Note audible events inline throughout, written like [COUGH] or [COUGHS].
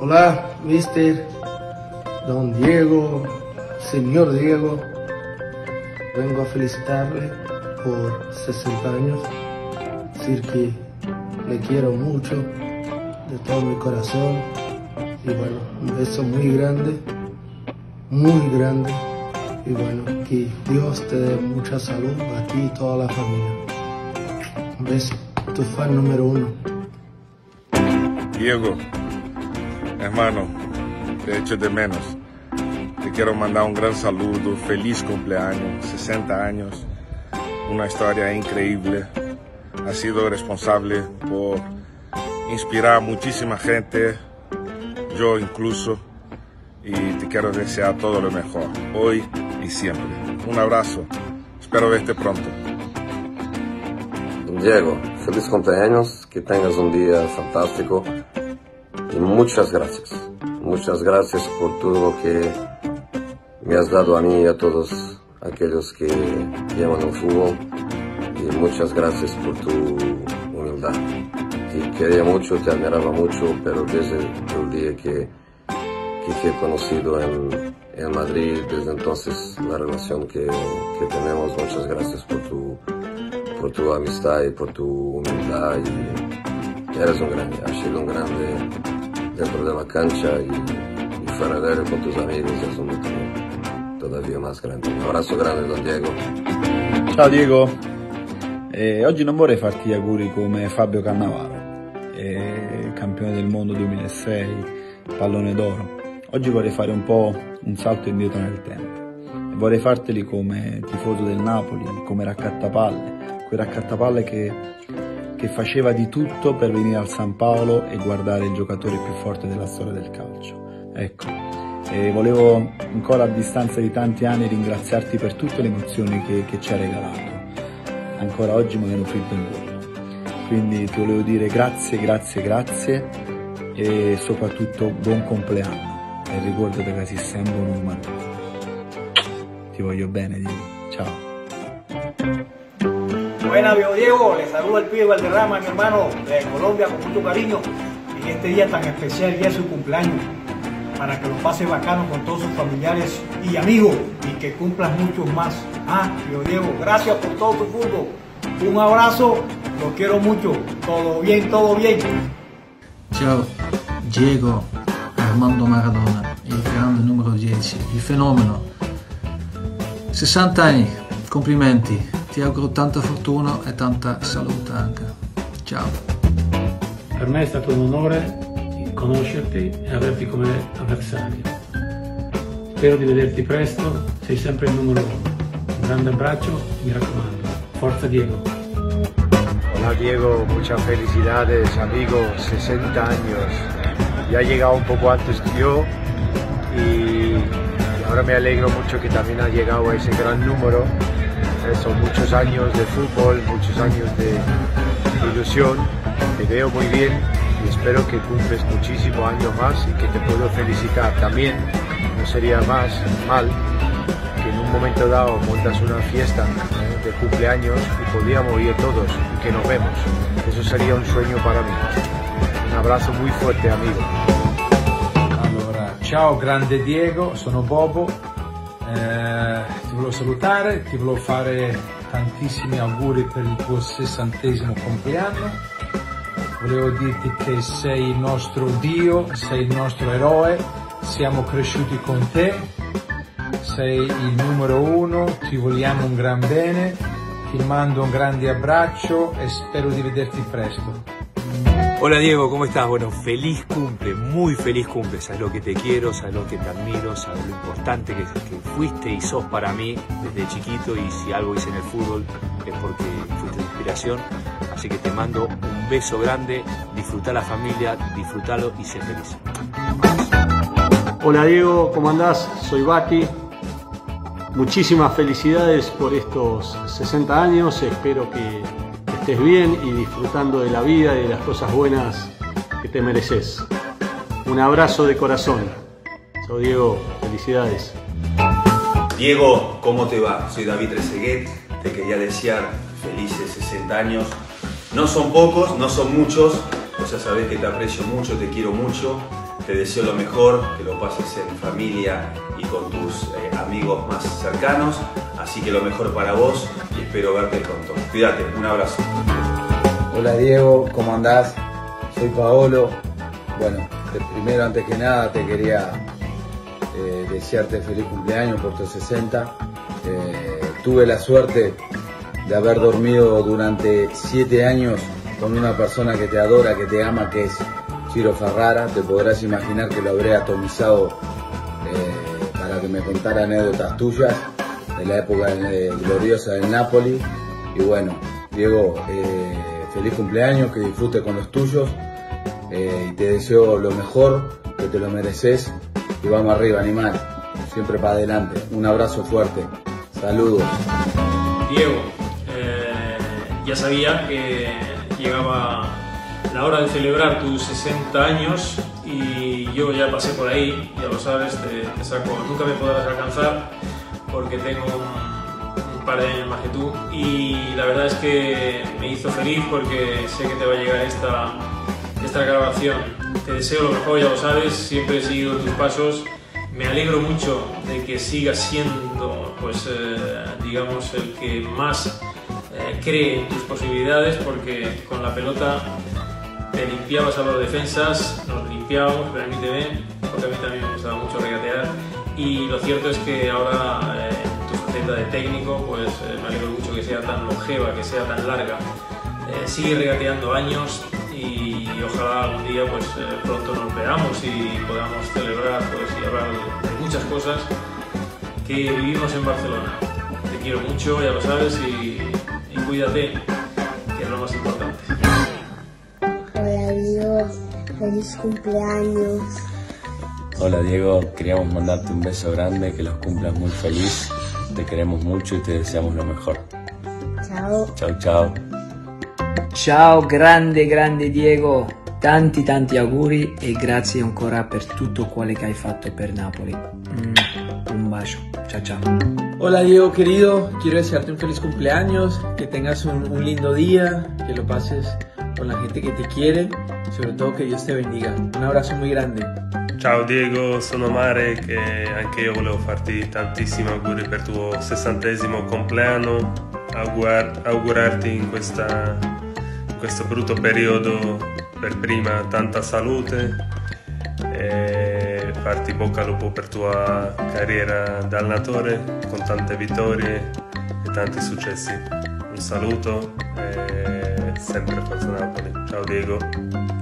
Hola, mister, don Diego, señor Diego. Vengo a felicitarle por 60 años. Decir que le quiero mucho, de todo mi corazón. Y bueno, un beso muy grande, muy grande. Y bueno, que Dios te dé mucha salud a ti y toda la familia. Un beso, tu fan número uno. Diego, hermano, te echo de menos. Te quiero mandar un gran saludo, feliz cumpleaños, 60 años, una historia increíble. Has sido responsable por inspirar a muchísima gente, yo incluso, y te quiero desear todo lo mejor, hoy y siempre. Un abrazo, espero verte pronto. Diego, feliz cumpleaños, que tengas un día fantástico muchas gracias. Muchas gracias por todo lo que me has dado a mí y a todos aquellos que llevan el fútbol y muchas gracias por tu humildad. Te quería mucho, te admiraba mucho, pero desde el día que, que te he conocido en, en Madrid, desde entonces la relación que, que tenemos, muchas gracias por tu, por tu amistad y por tu humildad y eres un grande, has sido un grande dentro de la cancha y, y fuera de él con tus amigos es un todavía más grande. Un abrazo grande Don Diego. Ciao Diego, eh, oggi non vorrei farti gli auguri come Fabio Cannavaro, eh, campione del mondo 2006, pallone d'oro. Oggi vorrei fare un po' un salto indietro nel tempo. E vorrei farteli come tifoso del Napoli, come raccattapalle, quel raccattapalle che, che faceva di tutto per venire al San Paolo e guardare il giocatore più forte della storia del calcio. Ecco, e volevo ancora a distanza di tanti anni ringraziarti per tutte le emozioni che, che ci hai regalato. Ancora oggi mi viene fritto in gola. Quindi ti volevo dire grazie, grazie, grazie e soprattutto buon compleanno. E ricordate che sei sempre un umano. Ti voglio bene, Diego. Ciao. Buena, viejo Diego, le saludo al pibe Valderrama, mi hermano de Colombia, con mucho cariño. En este día tan especial, día de su cumpleaños, para que lo pase bacano con todos sus familiares y amigos y que cumplas muchos más. Ah, Diego, gracias por todo tu fútbol. Un abrazo, lo quiero mucho. Todo bien, todo bien. Ciao, Diego Armando Maradona, il grande numero 10, il fenomeno. 60 anni, complimenti, ti auguro tanta fortuna e tanta salute anche. Ciao. Per me è stato un onore conoscerti e averti come avversario. Spero di vederti presto, sei sempre il numero uno. Un grande abbraccio, mi raccomando. Forza Diego. Hola Diego, muchas felicidades, amigo, 60 años. Ya ha llegado un poco antes que yo y ahora me alegro mucho que también ha llegado a ese gran número. Son muchos años de fútbol, muchos años de ilusión. Te veo muy bien y espero que cumples muchísimos años más y que te puedo felicitar. También no sería más mal que en un momento dado montas una fiesta eh, de cumpleaños y podíamos ir todos y que nos vemos. Eso sería un sueño para mí. Un abrazo muy fuerte, amigo. Ciao grande Diego, sono Bobo, Eh, ti volevo salutare, ti volevo fare tantissimi auguri per il tuo sessantesimo compleanno, volevo dirti che sei il nostro Dio, sei il nostro eroe, siamo cresciuti con te, sei il numero uno, ti vogliamo un gran bene, ti mando un grande abbraccio e spero di vederti presto. Hola Diego, ¿cómo estás? Bueno, feliz cumple, muy feliz cumple. Sabes lo que te quiero, sabes lo que te admiro, sabes lo importante que, que fuiste y sos para mí desde chiquito y si algo hice en el fútbol es porque fuiste inspiración. Así que te mando un beso grande, disfruta la familia, disfrútalo y sé feliz. Hola Diego, ¿cómo andás? Soy Bati. Muchísimas felicidades por estos 60 años. Espero que bien y disfrutando de la vida y de las cosas buenas que te mereces. Un abrazo de corazón. Chao Diego, felicidades. Diego, ¿cómo te va? Soy David Trezeguet, te quería desear felices 60 años. No son pocos, no son muchos, vos ya sabés que te aprecio mucho, te quiero mucho, te deseo lo mejor, que lo pases en familia y con tus eh, amigos más cercanos. Así que lo mejor para vos y espero verte pronto. Cuídate, un abrazo. Hola Diego, ¿cómo andás? Soy Paolo. Bueno, primero antes que nada te quería eh, desearte feliz cumpleaños por tus 60. Eh, tuve la suerte de haber dormido durante 7 años con una persona que te adora, que te ama, que es Chiro Ferrara. Te podrás imaginar que lo habré atomizado eh, para que me contara anécdotas tuyas de la época gloriosa del Napoli. Y bueno, Diego, feliz cumpleaños, que disfrutes con los tuyos y te deseo lo mejor, que te lo mereces y vamos arriba, animal. Siempre para adelante. Un abrazo fuerte. Saludos. Diego, eh, ya sabía que llegaba la hora de celebrar tus 60 años y yo ya pasé por ahí, ya lo sabes, te, saco, nunca me podrás alcanzar porque tengo un, par de años más que tú y la verdad es que me hizo feliz porque sé que te va a llegar esta, esta grabación te deseo lo mejor, ya lo sabes, siempre he seguido tus pasos. Me alegro mucho de que sigas siendo, pues, eh, digamos, el que más eh, cree en tus posibilidades, porque con la pelota te limpiabas a los defensas, nos limpiábamos, permíteme, porque a mí también me gustaba mucho regatear. Y lo cierto es que ahora eh, faceta de técnico, pues me alegro mucho que sea tan longeva, que sea tan larga. sigue regateando años, y, ojalá algún día pues eh, pronto nos veamos y podamos celebrar pues, y hablar de muchas cosas que vivimos en Barcelona. Te quiero mucho, ya lo sabes, y, cuídate, que es lo más importante. Hola Diego, feliz cumpleaños. Hola Diego, queríamos mandarte un beso grande, que los cumplas muy feliz. Te queremos mucho y te deseamos lo mejor. Ciao. Chao, chao. Ciao grande grande Diego, tanti tanti auguri e grazie ancora per tutto quello que hai fatto per Napoli. Mm, un bacio, chao chao. Hola Diego querido, quiero desearte un feliz cumpleaños, que tengas un, un lindo día, que lo pases con la gente che ti quiere, sobre todo che Dios te bendiga. Un abrazo muy grande. Ciao Diego, sono Marek e anche io volevo farti tantissimi auguri per il tuo sessantesimo compleanno, augurar, augurarti in questa questo brutto periodo per prima tanta salute e farti bocca al lupo per tua carriera da allenatore con tante vittorie e tanti successi. Un saluto e sempre Forza Napoli. Ciao Diego.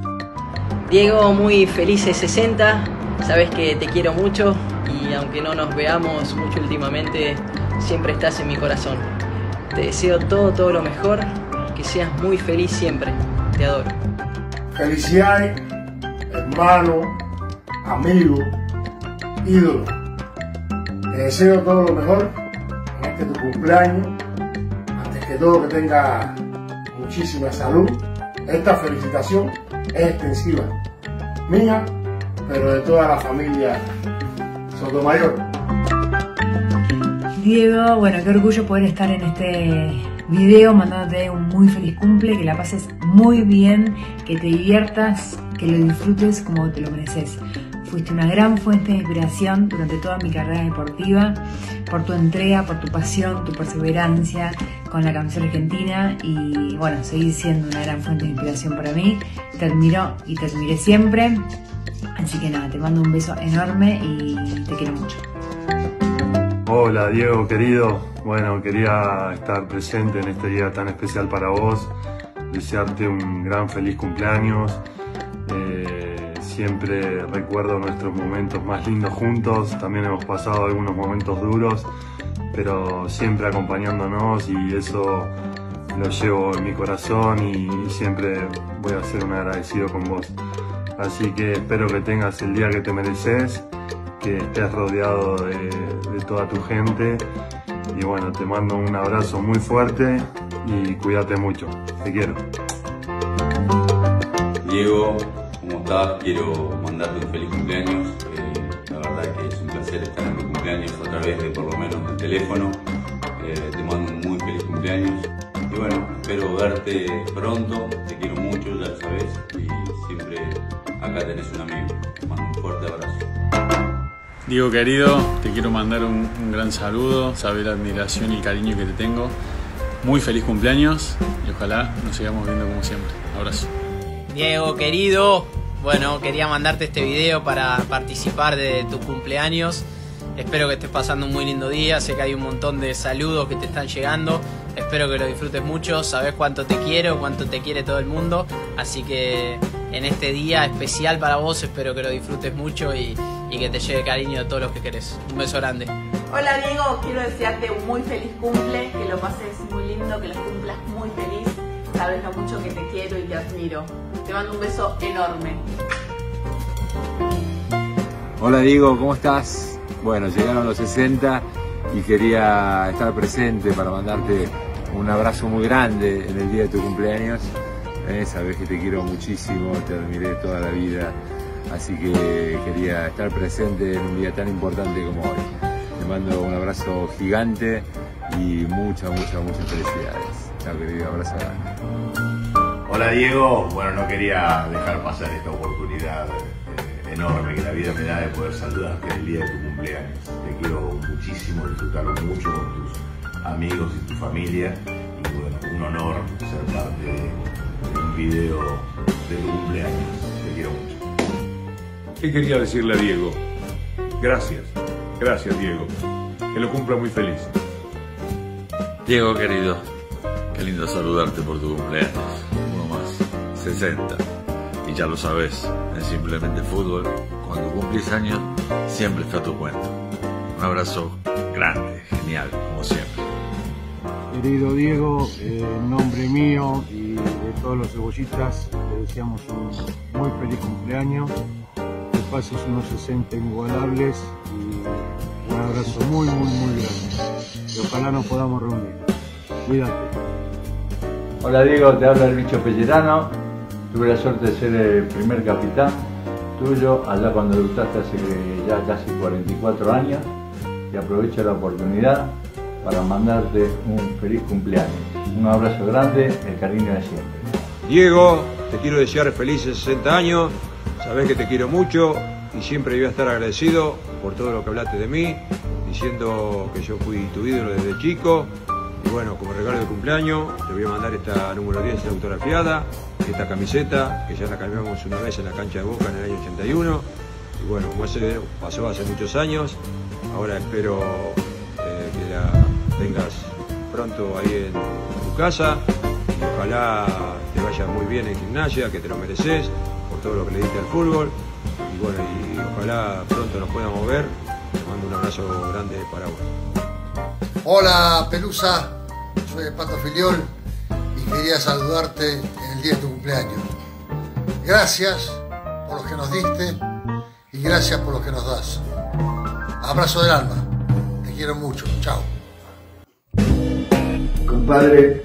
Diego, muy felices 60. Sabes que te quiero mucho y aunque no nos veamos mucho últimamente, siempre estás en mi corazón. Te deseo todo, todo lo mejor que seas muy feliz siempre. Te adoro. Felicidades, hermano, amigo, ídolo. Te deseo todo lo mejor en este tu cumpleaños. Antes que todo que tenga muchísima salud. Esta felicitación extensiva. Mía, pero de toda la familia Sotomayor. Diego, bueno, qué orgullo poder estar en este video mandándote un muy feliz cumple, que la pases muy bien, que te diviertas, que lo disfrutes como te lo mereces. Fuiste una gran fuente de inspiración durante toda mi carrera deportiva, por tu entrega, por tu pasión, tu perseverancia con la canción argentina y bueno, seguís siendo una gran fuente de inspiración para mí. Te y te admiré siempre. Así que nada, te mando un beso enorme y te quiero mucho. Hola Diego querido, bueno quería estar presente en este día tan especial para vos, desearte un gran feliz cumpleaños, eh, siempre recuerdo nuestros momentos más lindos juntos, también hemos pasado algunos momentos duros, pero siempre acompañándonos y eso lo llevo en mi corazón y siempre voy a ser un agradecido con vos. Así que espero que tengas el día que te mereces que estés rodeado de, toda tu gente. Y bueno, te mando un abrazo muy fuerte y cuídate mucho. Te quiero. Diego, ¿cómo estás? Quiero mandarte un feliz cumpleaños. Eh, la verdad que es un placer estar en mi cumpleaños a través de por lo menos el teléfono. Eh, te mando un muy feliz cumpleaños. y bueno, espero verte pronto, te quiero mucho, ya lo sabes, y siempre acá tenés un amigo. Te mando un fuerte abrazo. Diego querido, te quiero mandar un, un gran saludo, sabes la admiración y el cariño que te tengo. Muy feliz cumpleaños y ojalá nos sigamos viendo como siempre. Abrazo. Diego querido, bueno, quería mandarte este video para participar de tu cumpleaños. Espero que estés pasando un muy lindo día. Sé que hay un montón de saludos que te están llegando. Espero que lo disfrutes mucho. Sabes cuánto te quiero, cuánto te quiere todo el mundo. Así que en este día especial para vos, espero que lo disfrutes mucho y, y que te llegue cariño de todos los que querés. Un beso grande. Hola Diego, quiero desearte un muy feliz cumple, que lo pases muy lindo, que lo cumplas muy feliz. Sabes lo mucho que te quiero y te admiro. Te mando un beso enorme. Hola Diego, ¿cómo estás? Bueno, llegaron los 60 y quería estar presente para mandarte un abrazo muy grande en el día de tu cumpleaños. Eh, sabes que te quiero muchísimo, te admiré toda la vida, así que quería estar presente en un día tan importante como hoy. Te mando un abrazo gigante y muchas, muchas, muchas felicidades. Chao querido, abrazo grande. Hola Diego, bueno, no quería dejar pasar esta oportunidad eh, enorme que la vida me da de poder saludarte el día de tu cumpleaños. Te quiero muchísimo, disfrutarlo mucho con tus amigos y tu familia. Y bueno, un honor ser parte de, un video de tu cumpleaños. Te quiero mucho. ¿Qué quería decirle a Diego? Gracias, gracias Diego. Que lo cumpla muy feliz. Diego querido, qué lindo saludarte por tu cumpleaños. Uno más, 60. Ya lo sabes, en Simplemente Fútbol, cuando cumplís años, siempre está tu cuento. Un abrazo grande, genial, como siempre. Querido Diego, eh, en nombre mío y de todos los cebollitas, te deseamos un muy feliz cumpleaños, que pases unos 60 inigualables y un abrazo muy, muy, muy grande. Y ojalá nos podamos reunir. Cuídate. Hola Diego, te habla el bicho Pellerano. Tuve la suerte de ser el primer capitán tuyo allá cuando debutaste hace ya casi 44 años y aprovecho la oportunidad para mandarte un feliz cumpleaños. Un abrazo grande, el cariño de siempre. Diego, te quiero desear felices 60 años, sabes que te quiero mucho y siempre voy a estar agradecido por todo lo que hablaste de mí, diciendo que yo fui tu ídolo desde chico. Y bueno, como regalo de cumpleaños, te voy a mandar esta número 10 autografiada, esta camiseta, que ya la cambiamos una vez en la cancha de Boca en el año 81. Y bueno, como ese pasó hace muchos años, ahora espero eh, que la tengas pronto ahí en tu casa. Y ojalá te vaya muy bien en gimnasia, que te lo mereces por todo lo que le diste al fútbol. Y bueno, y ojalá pronto nos podamos ver. Te mando un abrazo grande para vos. Hola Pelusa, soy Pato Filiol quería saludarte en el día de tu cumpleaños. Gracias por lo que nos diste y gracias por lo que nos das. Abrazo del alma, te quiero mucho, chao. Compadre,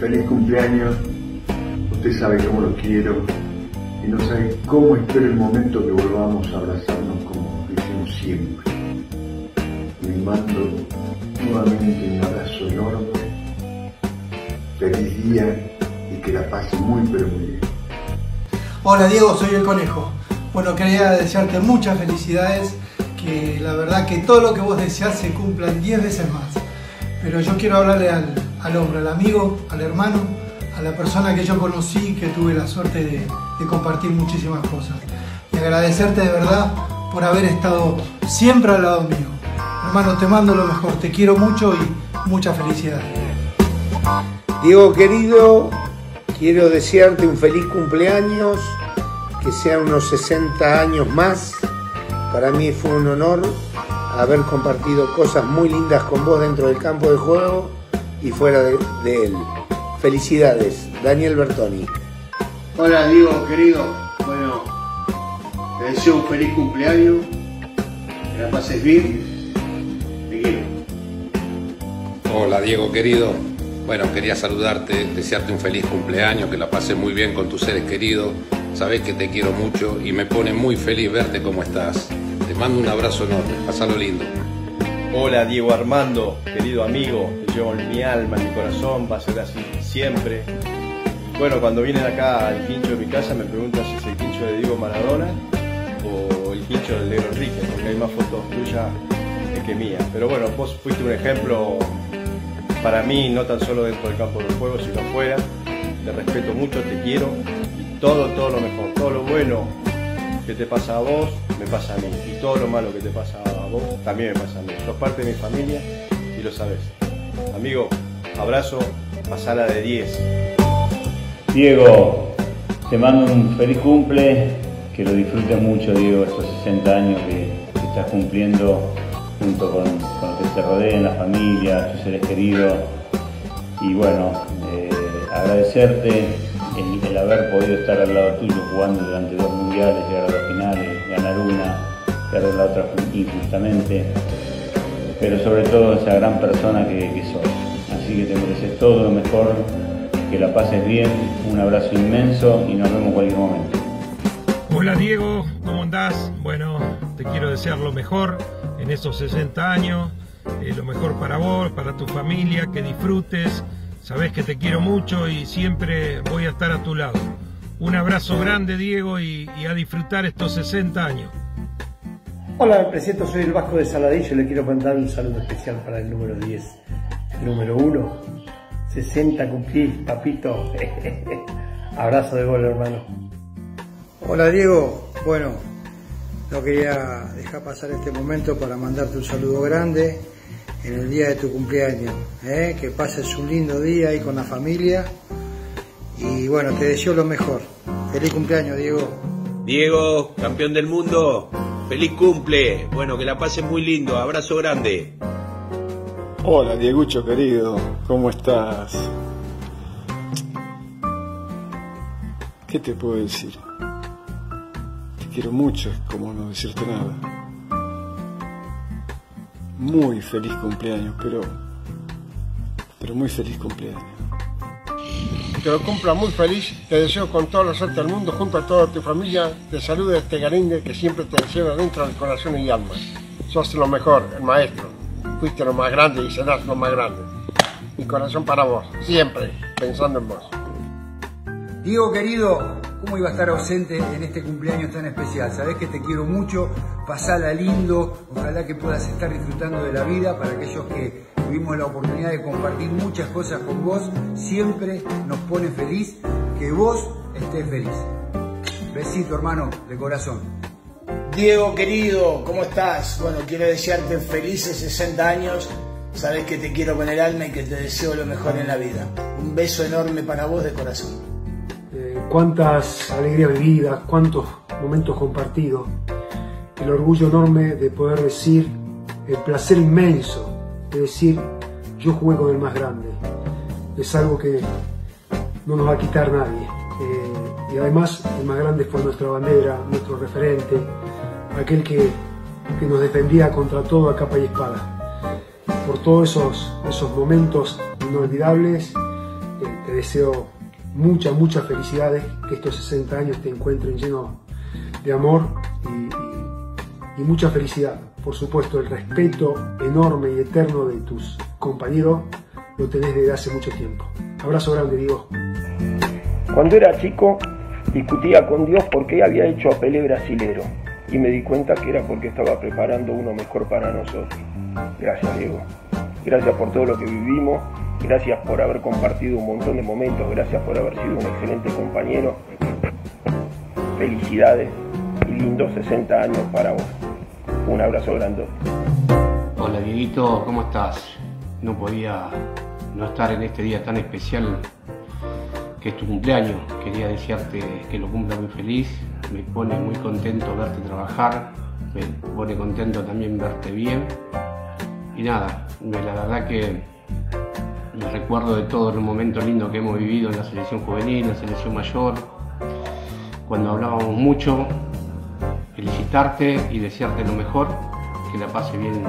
feliz cumpleaños. Usted sabe cómo lo quiero y no sabe cómo espero el momento que volvamos a abrazarnos como hicimos siempre. Le mando nuevamente un abrazo enorme. Feliz día y que la pase muy pero muy bien. Hola Diego, soy el conejo. Bueno, quería desearte muchas felicidades, que la verdad que todo lo que vos deseas se cumplan 10 veces más. Pero yo quiero hablarle al, al hombre, al amigo, al hermano, a la persona que yo conocí, que tuve la suerte de, de compartir muchísimas cosas. Y agradecerte de verdad por haber estado siempre al lado mío. Hermano, te mando lo mejor, te quiero mucho y mucha felicidad. Diego querido, quiero desearte un feliz cumpleaños, que sean unos 60 años más. Para mí fue un honor haber compartido cosas muy lindas con vos dentro del campo de juego y fuera de, de él. Felicidades, Daniel Bertoni. Hola Diego querido, bueno, te deseo un feliz cumpleaños, que la pases bien, te quiero. Hola Diego querido, bueno quería saludarte, desearte un feliz cumpleaños, que la pases muy bien con tus seres queridos, sabes que te quiero mucho y me pone muy feliz verte cómo estás. Te mando un abrazo enorme, pasalo lindo. Hola Diego Armando, querido amigo, te llevo en mi alma, en mi corazón, va a ser así siempre. Bueno, cuando vienen acá al quincho de mi casa me preguntan si es el quincho de Diego Maradona o el quincho del negro Enrique, porque hay más fotos tuyas que mía. Pero bueno, vos fuiste un ejemplo para mí, no tan solo dentro del campo del juego, sino afuera. Te respeto mucho, te quiero y todo, todo lo mejor, todo lo bueno que te pasa a vos, me pasa a mí. Y todo lo malo que te pasa a vos, también me pasa a mí. Sos parte de mi familia y lo sabes. Amigo, abrazo, pasala de 10. Diego, te mando un feliz cumple, que lo disfrutes mucho, Diego, estos 60 años que, que estás cumpliendo junto con, que te rodeen, la familia, tus seres queridos. Y bueno, eh, agradecerte el, haber podido estar al lado tuyo jugando durante dos mundiales, llegar a las finales, ganar una, perder la otra injustamente, pero sobre todo esa gran persona que, que sos. Así que te mereces todo lo mejor, que la pases bien, un abrazo inmenso y nos vemos en cualquier momento. Hola Diego, ¿cómo andás? Bueno, te quiero desear lo mejor en esos 60 años, eh, lo mejor para vos, para tu familia, que disfrutes, sabes que te quiero mucho y siempre voy a estar a tu lado. Un abrazo grande Diego y, y a disfrutar estos 60 años. Hola, me presento, soy el Vasco de Saladillo, le quiero mandar un saludo especial para el número 10. El número 1, 60 cumplí, papito. [LAUGHS] Abrazo de gol, hermano. Hola Diego, bueno, no quería dejar pasar este momento para mandarte un saludo grande en el día de tu cumpleaños. ¿eh? Que pases un lindo día ahí con la familia. Y bueno, te deseo lo mejor. Feliz cumpleaños, Diego. Diego, campeón del mundo. Feliz cumple. Bueno, que la pases muy lindo. Abrazo grande. Hola, Diegucho querido. ¿Cómo estás? ¿Qué te puedo decir? quiero mucho, es como no decirte nada. Muy feliz cumpleaños, pero. pero muy feliz cumpleaños. Que lo cumpla muy feliz, te deseo con toda la suerte del mundo, junto a toda tu familia, te saluda este garingue que siempre te deseo dentro del corazón y alma. Sos lo mejor, el maestro. Fuiste lo más grande y serás lo más grande. Mi corazón para vos, siempre, pensando en vos. Diego querido, ¿Cómo iba a estar ausente en este cumpleaños tan especial? Sabés que te quiero mucho, pasala lindo, ojalá que puedas estar disfrutando de la vida para aquellos que tuvimos la oportunidad de compartir muchas cosas con vos, siempre nos pone feliz que vos estés feliz. Besito hermano, de corazón. Diego querido, ¿cómo estás? Bueno, quiero desearte felices 60 años. Sabes que te quiero con el alma y que te deseo lo mejor en la vida. Un beso enorme para vos de corazón cuántas alegrías vividas, cuántos momentos compartidos, el orgullo enorme de poder decir, el placer inmenso de decir, yo jugué con el más grande. Es algo que no nos va a quitar nadie. Eh, y además el más grande fue nuestra bandera, nuestro referente, aquel que, que nos defendía contra todo a capa y espada. Por todos esos, esos momentos inolvidables, eh, te deseo muchas, muchas felicidades, que estos 60 años te encuentren lleno de amor y, mucha felicidad. Por supuesto, el respeto enorme y eterno de tus compañeros lo tenés desde hace mucho tiempo. Abrazo grande, Diego. Cuando era chico, discutía con Dios por qué había hecho a Pelé brasilero y me di cuenta que era porque estaba preparando uno mejor para nosotros. Gracias, Diego. Gracias por todo lo que vivimos Gracias por haber compartido un montón de momentos, gracias por haber sido un excelente compañero. Felicidades y lindos 60 años para vos. Un abrazo grande. Hola Dieguito, ¿cómo estás? No podía no estar en este día tan especial que es tu cumpleaños. Quería desearte que lo cumpla muy feliz. Me pone muy contento verte trabajar. Me pone contento también verte bien. Y nada, la verdad que me recuerdo de todo el momento lindo que hemos vivido en la selección juvenil, en la selección mayor, cuando hablábamos mucho, felicitarte y desearte lo mejor, que la pase bien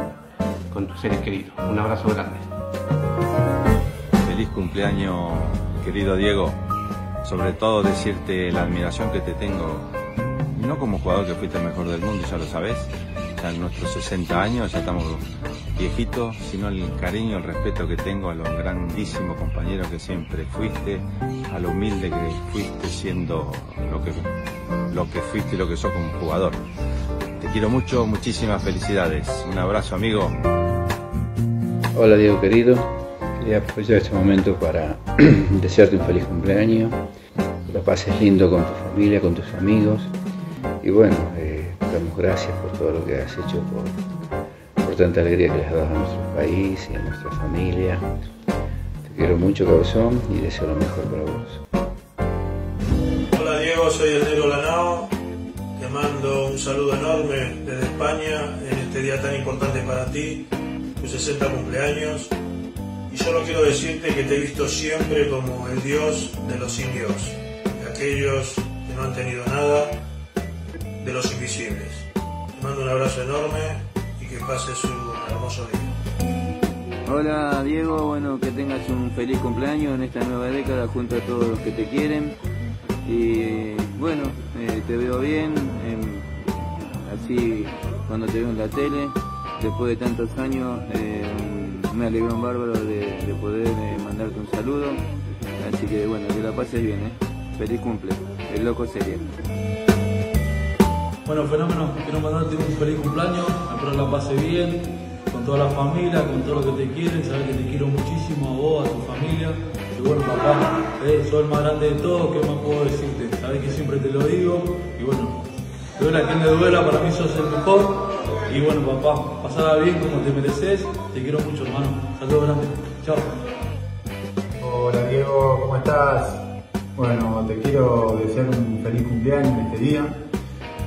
con tus seres queridos. Un abrazo grande. Feliz cumpleaños, querido Diego. Sobre todo decirte la admiración que te tengo, no como jugador que fuiste el mejor del mundo, ya lo sabes, ya en nuestros 60 años ya estamos viejito, sino el cariño, el respeto que tengo a los grandísimos compañeros que siempre fuiste, a lo humilde que fuiste siendo lo que, lo que fuiste y lo que sos como jugador. Te quiero mucho, muchísimas felicidades. Un abrazo amigo. Hola Diego querido, quería aprovechar este momento para [CLEARS THROAT] desearte un feliz cumpleaños, que lo pases lindo con tu familia, con tus amigos y bueno, eh, damos gracias por todo lo que has hecho, por, por tanta alegría que les has dado a nuestro país y a nuestra familia. Te quiero mucho cabezón y deseo lo mejor para vos. Soy el Negro Lanao. Te mando un saludo enorme desde España en este día tan importante para ti, tu 60 cumpleaños. Y solo quiero decirte que te he visto siempre como el Dios de los sin Dios, de aquellos que no han tenido nada, de los invisibles. Te mando un abrazo enorme y que pases un hermoso día. Hola Diego, bueno que tengas un feliz cumpleaños en esta nueva década junto a todos los que te quieren y bueno, eh, te veo bien, em, así cuando te veo en la tele, después de tantos años em, me alegro un bárbaro de, de poder eh, mandarte un saludo, así que bueno, que la pases bien, ¿eh? feliz cumple, el loco sería. Bueno, fenómeno, quiero mandarte un feliz cumpleaños, espero la pase bien, con toda la familia, con todo lo que te quieren, sabes que te quiero muchísimo a vos, a tu familia. Bueno, papá, eh, soy el más grande de todos, ¿qué más puedo decirte? Sabes que siempre te lo digo, y bueno, duela quien le duela, para mí sos el mejor. Y bueno, papá, pasada bien como te mereces, te quiero mucho, hermano. Saludos grandes, chao. Hola Diego, ¿cómo estás? Bueno, te quiero desear un feliz cumpleaños en este día.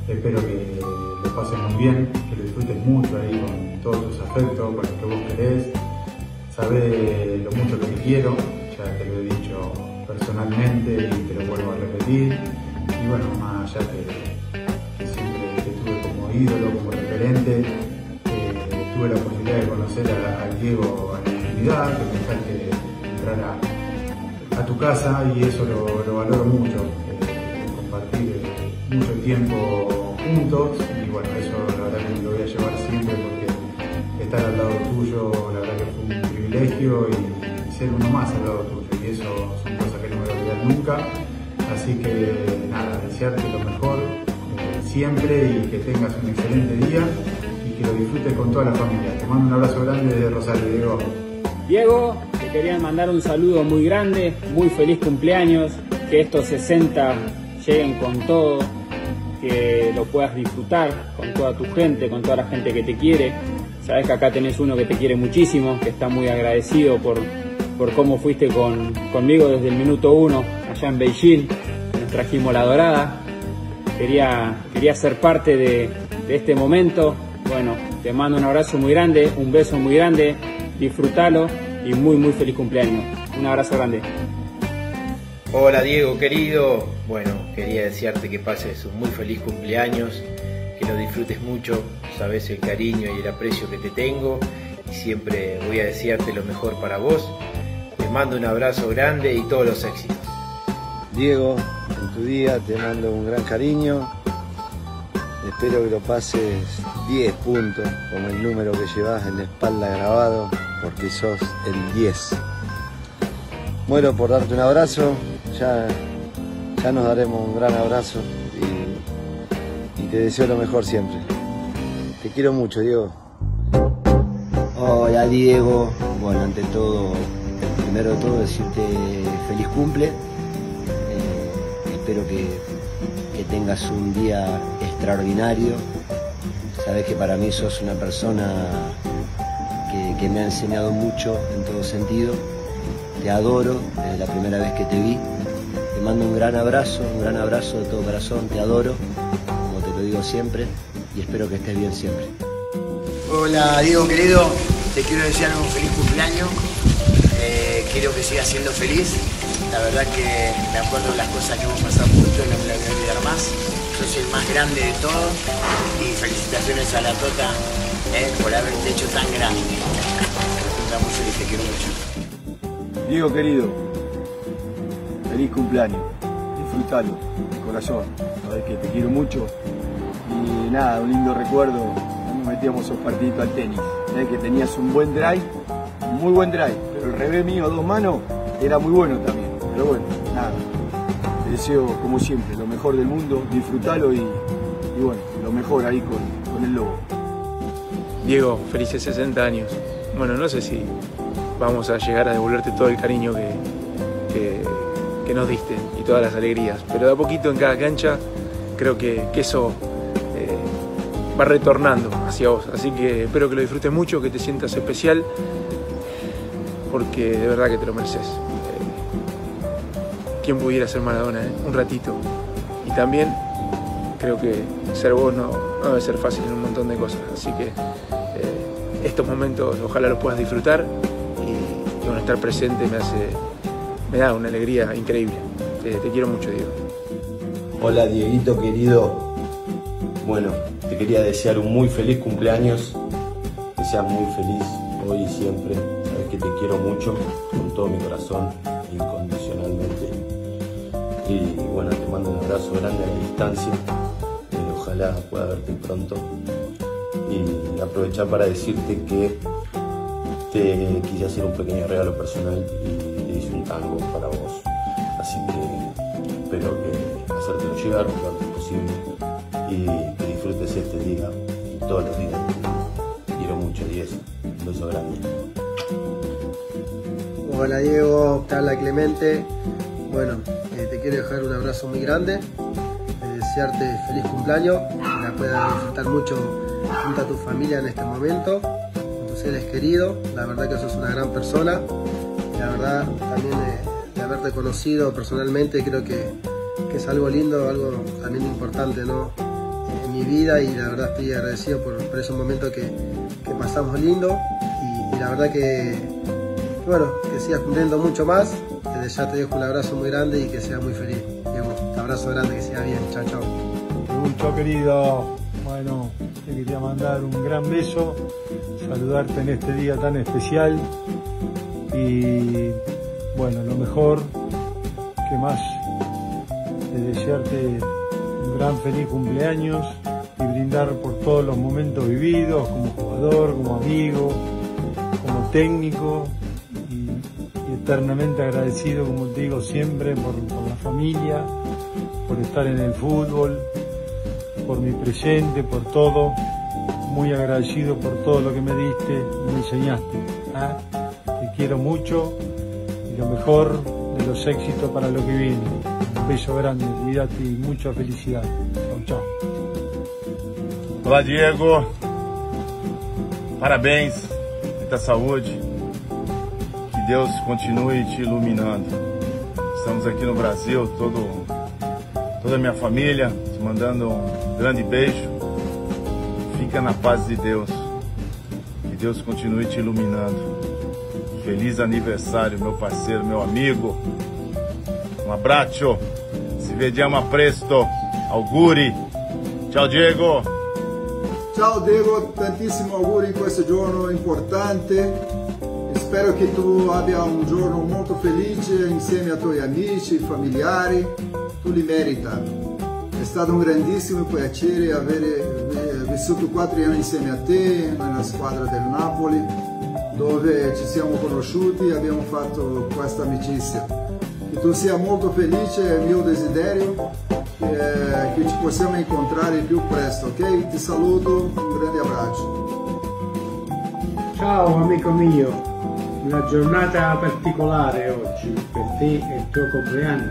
Espero que lo pases muy bien, que lo disfrutes mucho ahí con todos tus afectos, con lo que vos querés. Sabés lo mucho que te quiero, ya te lo he dicho personalmente y te lo vuelvo a repetir. Y bueno, más allá que, siempre te tuve como ídolo, como referente, eh, tuve la posibilidad de conocer a- Diego en la intimidad, que me dejaste entrar a, a tu casa y eso lo, lo valoro mucho, eh, compartir eh, mucho tiempo juntos y bueno, eso la verdad que lo voy a llevar siempre porque estar al lado tuyo la verdad que fue un privilegio y, ser uno más al lado tuyo y eso son cosas que no me voy a olvidar nunca. Así que nada, desearte lo mejor eh, siempre y que tengas un excelente día y que lo disfrutes con toda la familia. Te mando un abrazo grande desde Rosario, Diego. Diego, te quería mandar un saludo muy grande, muy feliz cumpleaños, que estos 60 lleguen con todo, que lo puedas disfrutar con toda tu gente, con toda la gente que te quiere. Sabes que acá tenés uno que te quiere muchísimo, que está muy agradecido por, por cómo fuiste con, conmigo desde el minuto uno allá en Beijing, nos trajimos la dorada. Quería, quería ser parte de, de este momento. Bueno, te mando un abrazo muy grande, un beso muy grande, disfrútalo y muy muy feliz cumpleaños. Un abrazo grande. Hola Diego querido, bueno, quería desearte que pases un muy feliz cumpleaños, que lo disfrutes mucho, sabes el cariño y el aprecio que te tengo y siempre voy a desearte lo mejor para vos. Te mando un abrazo grande y todos los éxitos. Diego, en tu día te mando un gran cariño. Espero que lo pases 10 puntos, como el número que llevas en la espalda grabado, porque sos el 10. Muero por darte un abrazo, ya, ya nos daremos un gran abrazo y, y te deseo lo mejor siempre. Te quiero mucho, Diego. Hola Diego, bueno ante todo, primero de todo decirte feliz cumple, Eh, espero que, que tengas un día extraordinario, sabes que para mí sos una persona que, que me ha enseñado mucho en todo sentido, te adoro desde la primera vez que te vi, te mando un gran abrazo, un gran abrazo de todo corazón, te adoro, como te lo digo siempre, y espero que estés bien siempre. Hola Diego querido, te quiero desear un feliz cumpleaños. Quiero que sigas siendo feliz. La verdad que me acuerdo de las cosas que hemos pasado juntos no me las voy a olvidar más. Sos el más grande de todos y felicitaciones a la Tota eh, por haberte hecho tan grande. Estoy muy feliz, te quiero mucho. Diego querido, feliz cumpleaños, disfrútalo, de corazón, sabes que te quiero mucho y nada, un lindo recuerdo, nos metíamos un partidito al tenis, sabés que tenías un buen drive, muy buen drive, el revés mío a dos manos era muy bueno también. Pero bueno, nada. Te deseo, como siempre, lo mejor del mundo, disfrútalo y, bueno, lo mejor ahí con, con el lobo. Diego, felices 60 años. Bueno, no sé si vamos a llegar a devolverte todo el cariño que, que, que nos diste y todas las alegrías, pero de a poquito en cada cancha creo que, que eso eh, va retornando hacia vos. Así que espero que lo disfrutes mucho, que te sientas especial, porque de verdad que te lo mereces. Eh, ¿Quién pudiera ser Maradona? eh? Un ratito. Y también creo que ser vos no, debe ser fácil en un montón de cosas. Así que eh, estos momentos ojalá los puedas disfrutar y, y bueno, estar presente me hace, me da una alegría increíble. Te quiero mucho, Diego. Hola Dieguito querido. Bueno, te quería desear un muy feliz cumpleaños. Que seas muy feliz hoy y siempre. Que te quiero mucho, con todo mi corazón, incondicionalmente. Y bueno, te mando un abrazo grande a la distancia. Eh, ojalá pueda verte pronto. Y aprovechar para decirte que te quise hacer un pequeño regalo personal y te hice un tango para vos. Así que espero que hacértelo llegar lo antes posible y que disfrutes este día y todos los días. Quiero mucho, 10. Un beso grande. Hola Diego, habla Clemente. Bueno, eh, te quiero dejar un abrazo muy grande, eh, desearte feliz cumpleaños, que la puedas disfrutar mucho junto a tu familia en este momento, con tus seres queridos. La verdad que sos una gran persona. La verdad también de, de haberte conocido personalmente creo que, que es algo lindo, algo también importante ¿no? en mi vida y la verdad estoy agradecido por, por esos momentos que, que pasamos lindo y, la verdad que bueno, sigas cumpliendo mucho más. Desde ya te dejo un abrazo muy grande y que seas muy feliz. Un abrazo grande, que siga bien. Chao, chao. Mucho querido. Bueno, te quería mandar un gran beso, saludarte en este día tan especial y bueno, lo mejor que más de desearte un gran feliz cumpleaños y brindar por todos los momentos vividos como jugador, como amigo, como técnico eternamente agradecido, como te digo siempre, por, la familia, por estar en el fútbol, por mi presente, por todo. Muy agradecido por todo lo que me diste, me enseñaste. ¿ah? Te quiero mucho y lo mejor de los éxitos para lo que viene. Un beso grande, cuídate y mucha felicidad. Chao, chao. Olá, Diego. Parabéns, muita saúde. Deus continue te iluminando. Estamos aqui no Brasil, todo, toda a minha família, te mandando um grande beijo. Fica na paz de Deus. Que Deus continue te iluminando. Feliz aniversário, meu parceiro, meu amigo. Um abraço. Se vediamo presto. Auguri. Ciao, Diego. Ciao Diego, tantissimi auguri in questo giorno importante. Spero che tu abbia un giorno molto felice insieme ai tuoi amici, familiari. Tu li merita. È stato un grandissimo piacere aver vissuto quattro anni insieme a te nella squadra del Napoli, dove ci siamo conosciuti e abbiamo fatto questa amicizia. Che tu sia molto felice, è il mio desiderio, eh, che ci possiamo incontrare più presto, ok? Ti saluto, un grande abbraccio. Ciao amico mio, una giornata particolare oggi per te e il tuo compleanno,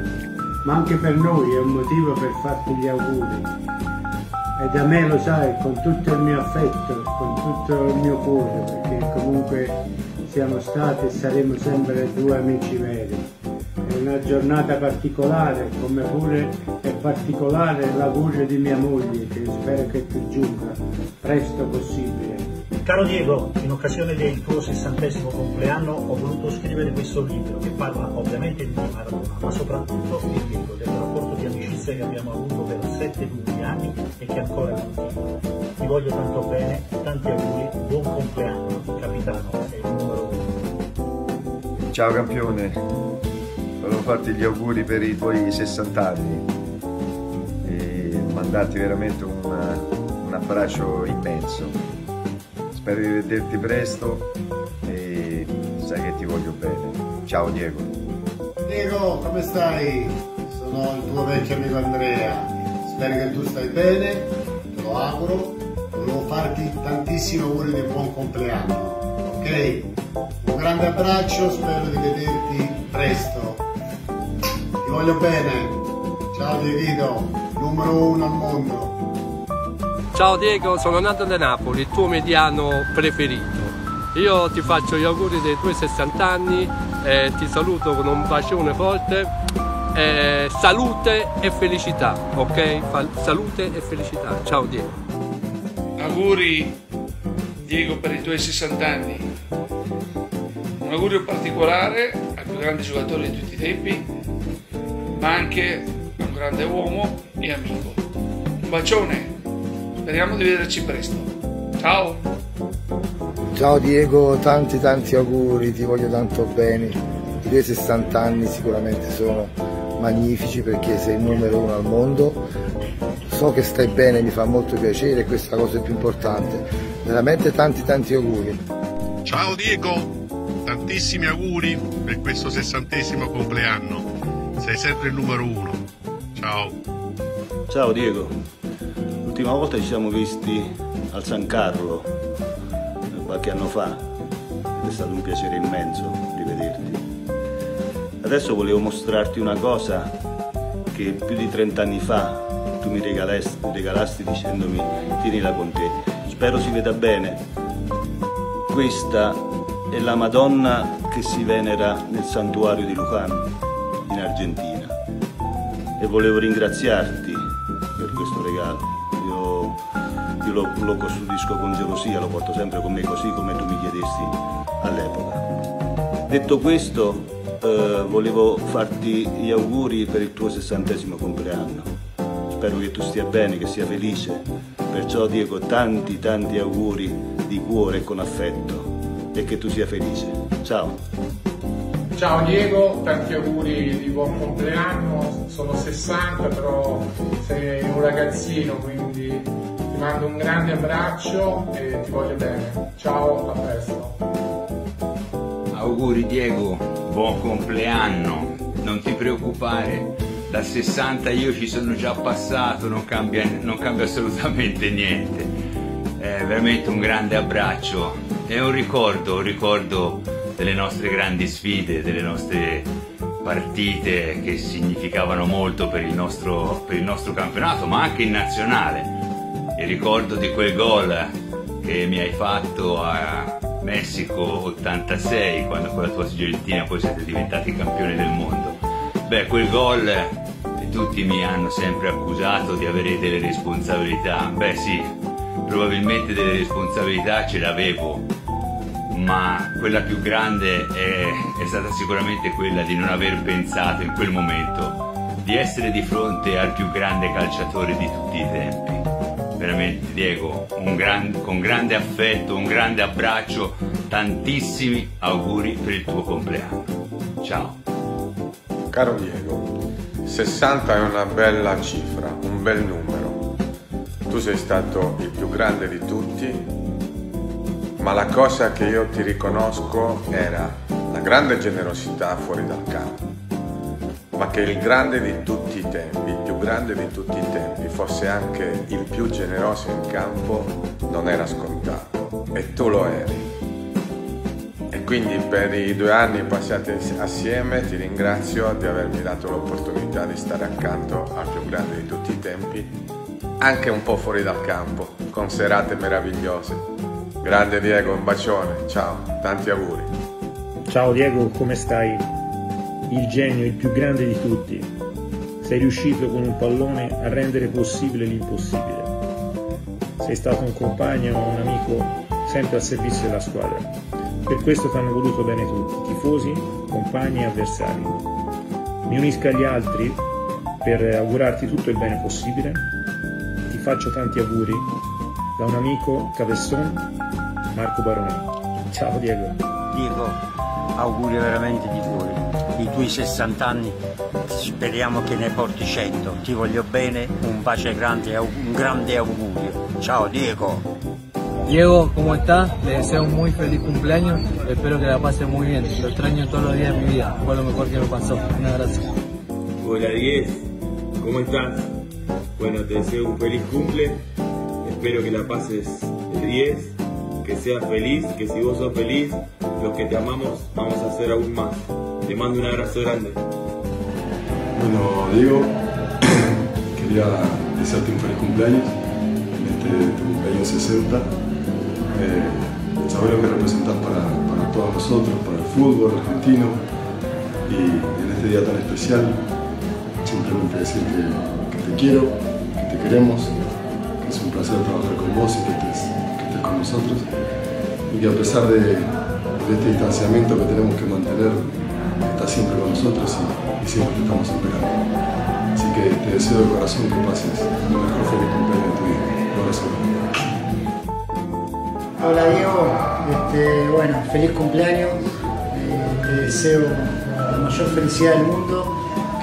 ma anche per noi è un motivo per farti gli auguri. E da me lo sai, con tutto il mio affetto, con tutto il mio cuore, perché comunque siamo stati e saremo sempre due amici veri. È una giornata particolare, come pure è particolare l'augurio di mia moglie, che spero che ti giunga presto possibile. Caro Diego, in occasione del tuo sessantesimo compleanno ho voluto scrivere questo libro che parla ovviamente di Maradona, ma soprattutto il libro del rapporto di amicizia che abbiamo avuto per sette lunghi anni e che ancora continua. Ti voglio tanto bene, tanti auguri, buon compleanno, capitano, è il numero uno. Ciao campione, volevo farti gli auguri per i tuoi 60 anni e mandarti veramente un, un abbraccio immenso. Spero di vederti presto e sai che ti voglio bene. Ciao Diego. Diego, come stai? Sono il tuo vecchio amico Andrea. Spero che tu stai bene, te lo auguro. Volevo farti tantissimi auguri di buon compleanno, ok? Un grande abbraccio, spero di vederti presto. Ti voglio bene. Ciao Diego, numero uno al mondo. Ciao Diego, sono nato da Napoli, il tuo mediano preferito. Io ti faccio gli auguri dei tuoi 60 anni, eh, ti saluto con un bacione forte, eh, salute e felicità, ok? Fa- salute e felicità. Ciao Diego. Auguri Diego per i tuoi 60 anni. Un augurio particolare al più grande giocatore di tutti i tempi, ma anche a un grande uomo e amico. Un bacione, speriamo di vederci presto. Ciao! Ciao Diego, tanti tanti auguri, ti voglio tanto bene. I tuoi 60 anni sicuramente sono magnifici perché sei il numero uno al mondo. So che stai bene, mi fa molto piacere, questa è la cosa più importante. Veramente tanti tanti auguri. Ciao Diego, tantissimi auguri per questo sessantesimo compleanno. Sei sempre il numero uno. Ciao. Ciao Diego, l'ultima volta ci siamo visti al San Carlo eh, qualche anno fa è stato un piacere immenso rivederti. Adesso volevo mostrarti una cosa che più di 30 anni fa tu mi regalasti, regalasti dicendomi tienila con te. Spero si veda bene. Questa è la Madonna che si venera nel santuario di Lucan in Argentina e volevo ringraziarti io lo, lo custodisco con gelosia, lo porto sempre con me così come tu mi chiedesti all'epoca. Detto questo, eh, volevo farti gli auguri per il tuo sessantesimo compleanno. Spero che tu stia bene, che sia felice. Perciò Diego tanti tanti auguri di cuore e con affetto e che tu sia felice. Ciao. Ciao Diego, tanti auguri di buon compleanno, sono 60 però sei un ragazzino ti mando un grande abbraccio e ti voglio bene. Ciao, a presto. Auguri Diego, buon compleanno, non ti preoccupare, da 60 io ci sono già passato, non cambia, non cambia assolutamente niente. È veramente un grande abbraccio, è un ricordo, un ricordo delle nostre grandi sfide, delle nostre partite che significavano molto per il nostro, per il nostro campionato, ma anche in nazionale. Il ricordo di quel gol che mi hai fatto a Messico 86, quando con la tua Argentina poi siete diventati campioni del mondo. Beh, quel gol eh, tutti mi hanno sempre accusato di avere delle responsabilità. Beh sì, probabilmente delle responsabilità ce l'avevo, ma quella più grande è, è stata sicuramente quella di non aver pensato in quel momento di essere di fronte al più grande calciatore di tutti i tempi. Veramente Diego, gran- con grande affetto, un grande abbraccio, tantissimi auguri per il tuo compleanno. Ciao. Caro Diego, 60 è una bella cifra, un bel numero. Tu sei stato il più grande di tutti, ma la cosa che io ti riconosco era la grande generosità fuori dal campo. Ma che il grande di tutti i tempi, il più grande di tutti i tempi, fosse anche il più generoso in campo, non era scontato. E tu lo eri. E quindi per i due anni passati assieme ti ringrazio di avermi dato l'opportunità di stare accanto al più grande di tutti i tempi, anche un po' fuori dal campo, con serate meravigliose. Grande Diego, un bacione, ciao, tanti auguri. Ciao Diego, come stai? Il genio, il più grande di tutti. Sei riuscito con un pallone a rendere possibile l'impossibile. Sei stato un compagno, un amico, sempre al servizio della squadra. Per questo ti hanno voluto bene tutti, tifosi, compagni e avversari. Mi unisco agli altri per augurarti tutto il bene possibile. Ti faccio tanti auguri da un amico Cavesson, Marco Baroni. Ciao Diego. Diego, auguri veramente di cuore. I tuoi 60 anni speriamo che ne porti 100. Ti voglio bene, un bacio grande, un grande augurio. Ciao Diego. Diego, ¿cómo estás? Le deseo un muy feliz cumpleaños. Espero que la pase muy bien. Lo extraño todos los días de mi vida. Fue lo mejor que me pasó. Un abrazo. Hola 10, ¿cómo estás? Bueno, te deseo un feliz cumple. Espero que la pases el 10, que seas feliz, que si vos sos feliz, los que te amamos vamos a hacer aún más. Te mando un abrazo grande. Bueno, Diego, [COUGHS] quería desearte un feliz cumpleaños en este cumpleaños 60. Eh, saber lo que representas para, para todos nosotros, para el fútbol argentino y en este día tan especial, simplemente decir que, que te quiero, que te queremos, que es un placer trabajar con vos y que estés, con nosotros y que a pesar de este distanciamiento que tenemos que mantener, siempre con nosotros y, siempre te estamos esperando. Así que te deseo de corazón que pases el mejor feliz cumpleaños de tu vida. Hola Diego, este, bueno, feliz cumpleaños, Eh, te deseo la mayor felicidad del mundo,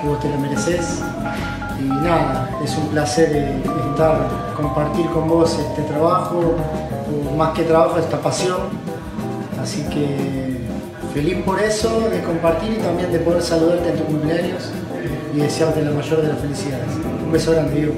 que vos te lo mereces. Y nada, es un placer eh, estar, compartir con vos este trabajo, más que trabajo, esta pasión. Así que feliz por eso, de compartir y también de poder saludarte en tu cumpleaños y desearte la mayor de las felicidades. Un beso grande, Diego.